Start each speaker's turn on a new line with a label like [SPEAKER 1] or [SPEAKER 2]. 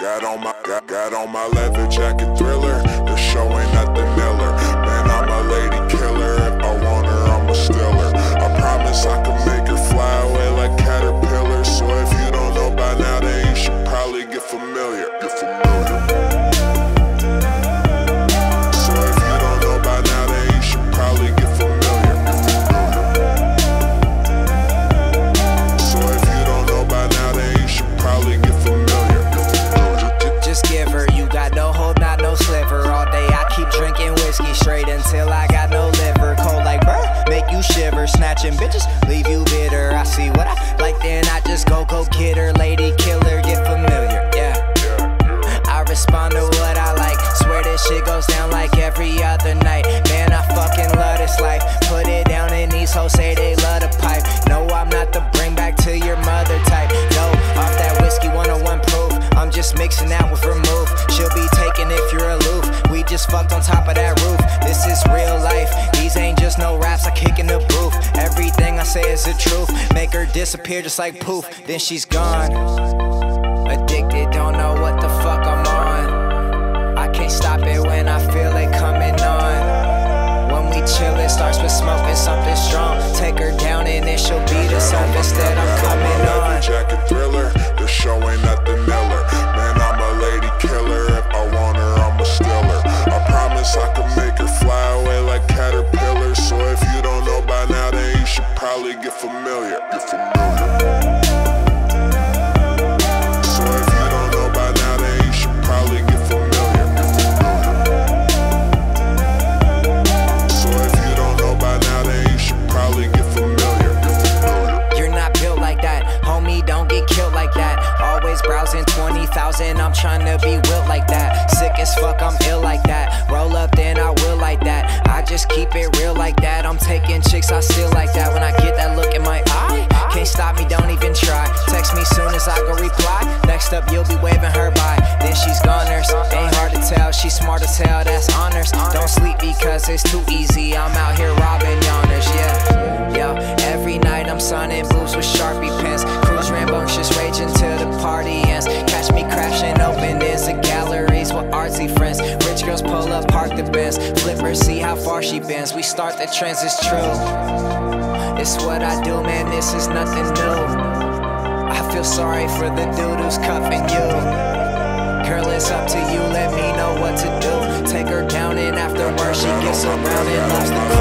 [SPEAKER 1] Got on my got, got on my leather jacket.
[SPEAKER 2] Go, go get her. Lady killer, get familiar, yeah. I respond to what I like. Swear this shit goes down like every other night. Man, I fucking love this life. Put it down in these hoes say they love the pipe. No, I'm not the bring back to your mother type. No, off that whiskey 101 proof. I'm just mixing out with vermouth. She'll be taken if you're aloof. We just fucked on top of that roof. This is real life. These ain't just no raps I kick the truth. Make her disappear just like poof. Then she's gone. Addicted, don't know what the fuck I'm on. I can't stop it when I feel it coming on. When we chill, it starts with smoking something strong. Take her down and then she'll be the surface that I'm
[SPEAKER 1] I'm
[SPEAKER 2] trying to be wilt like that. Sick as fuck, I'm ill like that. Roll up, then I will like that. I just keep it real like that. I'm taking chicks, I still like that. When I get that look in my eye, As I go reply. Next up, you'll be waving her by. Then she's goners. Ain't hard to tell, she's smart as hell, that's honors. Don't sleep because it's too easy. I'm out here robbing yawners, yeah. Yo, every night I'm signing boobs with Sharpie pens. Cruise rambunctious, raging till the party ends. Catch me crashing open is the galleries with artsy friends. Rich girls pull up, park the Benz. Flip her, see how far she bends. We start the trends, it's true. It's what I do, man, this is nothing new. Feel sorry for the dude who's cuffing you. Girl, it's up to you, let me know what to do. Take her down, and afterwards, she gets around and loves the